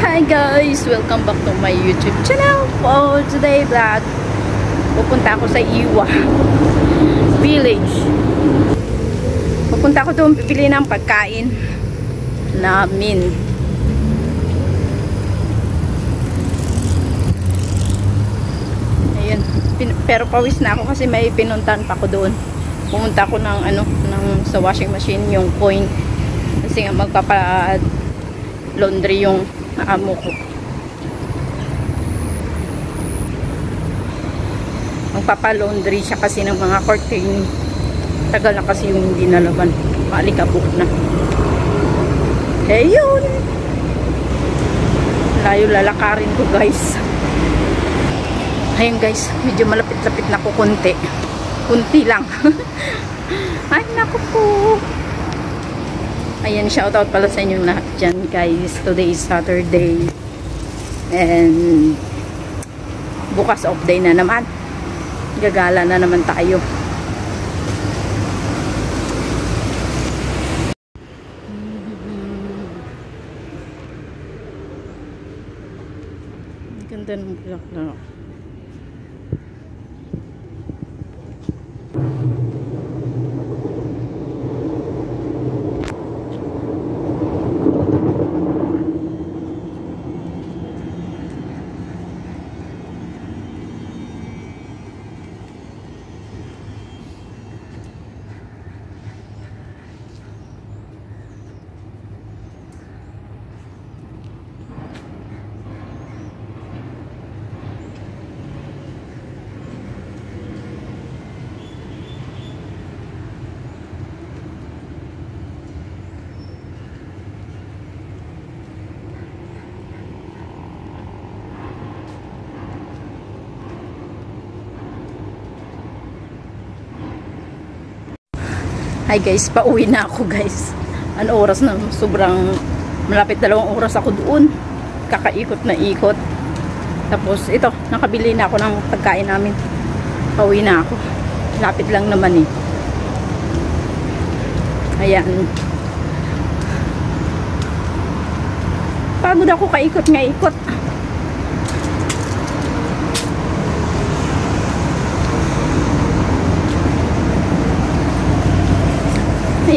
Hi guys! Welcome back to my YouTube channel for today vlog. Pupunta ako sa Iwa Village. Pupunta ako doon pipili ng pagkain namin. Ayun. Pero pawis na ako kasi may pinuntan pa ko doon. Pumunta ako ng ano, ng sa washing machine yung coin. Kasi nga magpapa laundry yung amo ko. Magpapa-laundry siya kasi ng mga curtain. Tagal na kasi yung hindi nalaban. Maalikabok na. Eh yun. Layo lalakarin ko guys. Ayun guys, medyo malapit-lapit na ko kunti. Kunti lang. Ay, naku po. Ayan, shoutout pala sa inyong lahat dyan, guys. Today is Saturday. And, bukas off day na naman. Gagala na naman tayo. Ganda ng bulaklak. Hi guys, pauwi na ako guys. Ano oras na? Sobrang malapit dalawang oras ako doon. Kakaikot na ikot. Tapos ito, nakabili na ako ng pagkain namin. Pauwi na ako. Lapit lang naman eh. Ayan. Pagod ako kaikot nga ikot.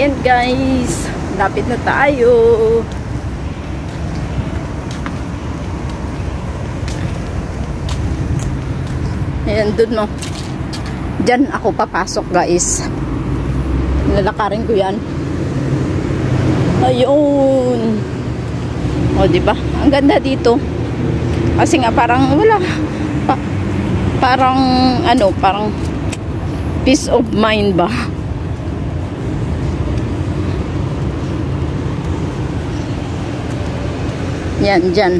Ayan guys, lapit na tayo. Ayan, dun no. Diyan ako papasok guys. Lalakarin ko yan. Ayun. O, di ba? Ang ganda dito. Kasi nga parang wala. Pa parang ano, parang peace of mind ba? Yan, dyan.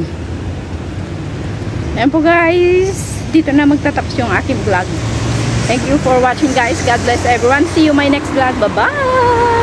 Ayan po guys. Dito na magtatapos yung aking vlog. Thank you for watching guys. God bless everyone. See you my next vlog. Bye-bye!